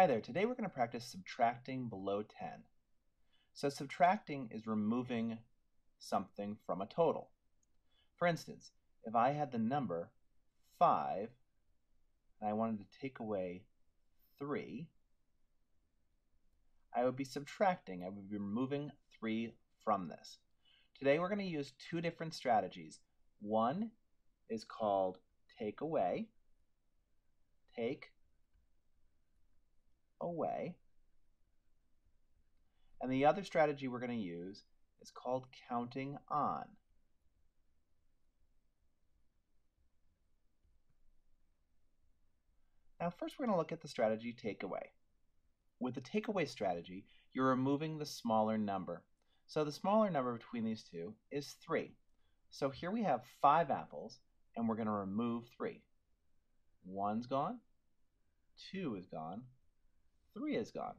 Hi there, today we're going to practice subtracting below 10. So subtracting is removing something from a total. For instance, if I had the number 5 and I wanted to take away 3, I would be subtracting, I would be removing 3 from this. Today we're going to use two different strategies. One is called take away, take away. And the other strategy we're going to use is called counting on. Now first we're going to look at the strategy takeaway. With the takeaway strategy, you're removing the smaller number. So the smaller number between these two is 3. So here we have 5 apples, and we're going to remove 3. 1's gone, 2 is gone, 3 is gone.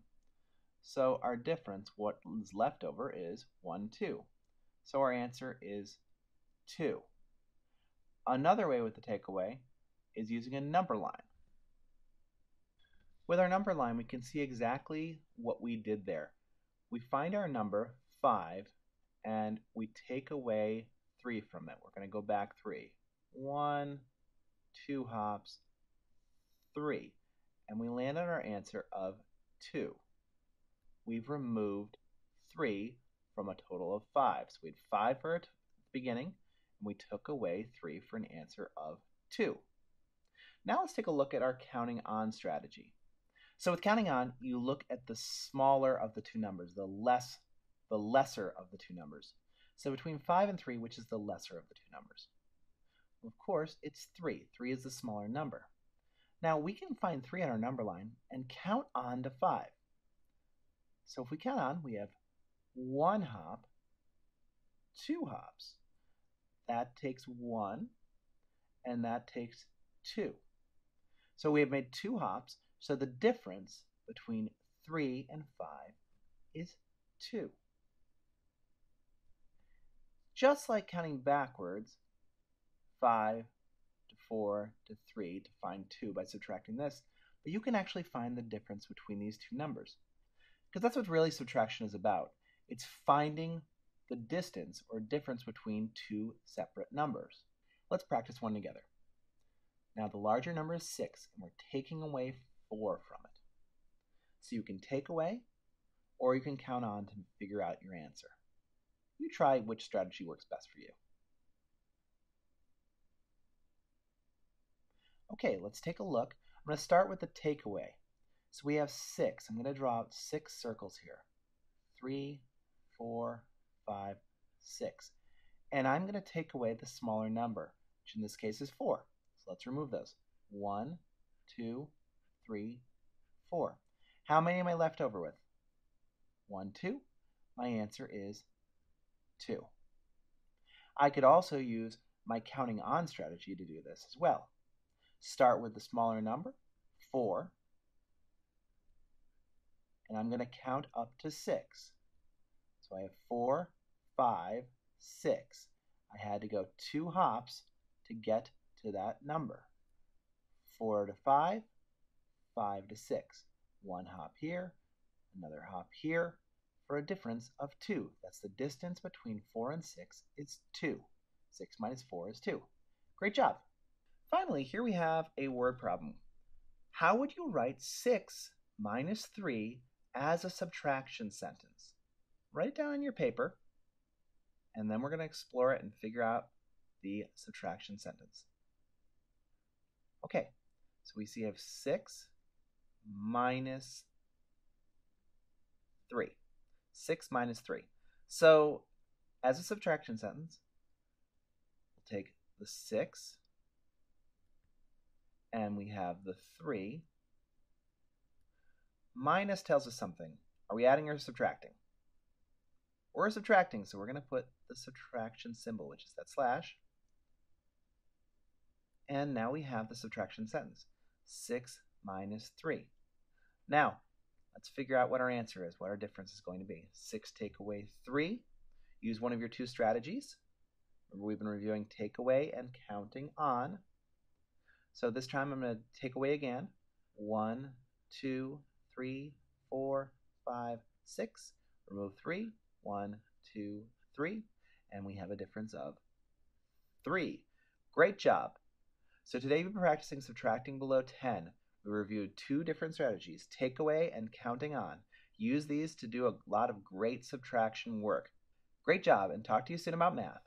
So our difference, what is left over, is 1, 2. So our answer is 2. Another way with the takeaway is using a number line. With our number line, we can see exactly what we did there. We find our number, 5, and we take away 3 from it. We're going to go back 3. 1, 2 hops, 3 and we land on our answer of 2. We've removed 3 from a total of 5. So we had 5 for the beginning, and we took away 3 for an answer of 2. Now let's take a look at our counting on strategy. So with counting on, you look at the smaller of the two numbers, the less the lesser of the two numbers. So between 5 and 3, which is the lesser of the two numbers? Of course, it's 3. 3 is the smaller number. Now we can find 3 on our number line and count on to 5. So if we count on, we have 1 hop, 2 hops. That takes 1, and that takes 2. So we have made 2 hops, so the difference between 3 and 5 is 2. Just like counting backwards, 5 4 to 3 to find 2 by subtracting this, but you can actually find the difference between these two numbers. Because that's what really subtraction is about. It's finding the distance or difference between two separate numbers. Let's practice one together. Now the larger number is 6, and we're taking away 4 from it. So you can take away, or you can count on to figure out your answer. You try which strategy works best for you. Okay, let's take a look. I'm going to start with the takeaway. So we have six. I'm going to draw out six circles here. Three, four, five, six. And I'm going to take away the smaller number, which in this case is four. So let's remove those. One, two, three, four. How many am I left over with? One, two. My answer is two. I could also use my counting on strategy to do this as well. Start with the smaller number, 4. And I'm going to count up to 6. So I have 4, 5, 6. I had to go two hops to get to that number. 4 to 5, 5 to 6. One hop here, another hop here, for a difference of 2. That's the distance between 4 and 6 is 2. 6 minus 4 is 2. Great job! Finally, here we have a word problem. How would you write 6 minus 3 as a subtraction sentence? Write it down on your paper, and then we're going to explore it and figure out the subtraction sentence. Okay, so we see I have 6 minus 3. 6 minus 3. So, as a subtraction sentence, we'll take the 6 and we have the 3. Minus tells us something. Are we adding or subtracting? We're subtracting, so we're going to put the subtraction symbol, which is that slash. And now we have the subtraction sentence. 6 minus 3. Now, let's figure out what our answer is, what our difference is going to be. 6 take away 3. Use one of your two strategies. Remember, we've been reviewing take away and counting on. So this time I'm going to take away again. One, two, three, four, five, six. Remove three, one, two, three, and we have a difference of three. Great job. So today we've been practicing subtracting below 10. We reviewed two different strategies, takeaway and counting on. Use these to do a lot of great subtraction work. Great job, and talk to you soon about math.